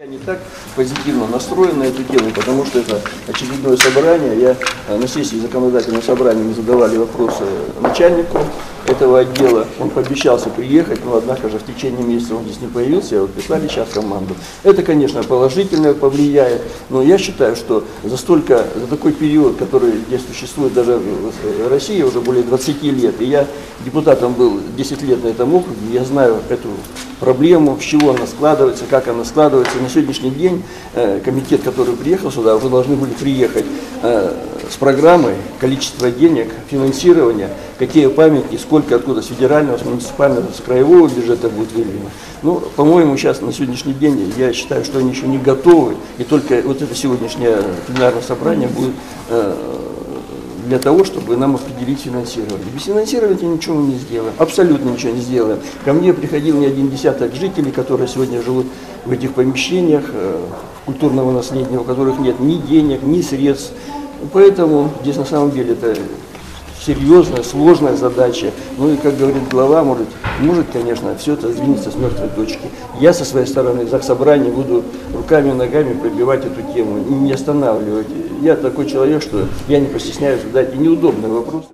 Я не так позитивно настроен на эту тему, потому что это очередное собрание. Я э, на сессии законодательного собрания мы задавали вопросы начальнику этого отдела. Он пообещался приехать, но однако же в течение месяца он здесь не появился, и вот прислали сейчас команду. Это, конечно, положительно повлияет, но я считаю, что за столько, за такой период, который здесь существует даже в России уже более 20 лет, и я депутатом был 10 лет на этом округе, я знаю эту проблему, с чего она складывается, как она складывается. На сегодняшний день э, комитет, который приехал сюда, уже должны были приехать э, с программой количество денег, финансирования, какие памятники, сколько откуда, с федерального, с муниципального, с краевого бюджета будет выделено. Ну, по-моему, сейчас на сегодняшний день я считаю, что они еще не готовы, и только вот это сегодняшнее пленарное собрание будет э, для того, чтобы нам определить финансирование. Без финансирования ничего мы не сделаем, абсолютно ничего не сделаем. Ко мне приходил не один десяток жителей, которые сегодня живут в этих помещениях э, культурного наследия, у которых нет ни денег, ни средств. Поэтому здесь на самом деле это серьезная, сложная задача. Ну и, как говорит глава, может, может, конечно, все это сдвинется с мертвой точки. Я со своей стороны за собрание буду руками и ногами пробивать эту тему, не останавливать. Я такой человек, что я не постесняюсь задать и неудобный вопрос.